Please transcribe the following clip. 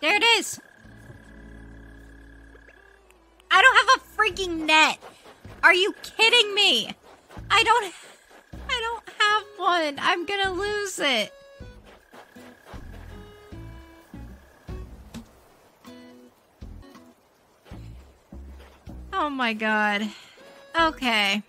There it is. I don't have a freaking net. Are you kidding me? I don't I don't have one. I'm going to lose it. Oh my god. Okay.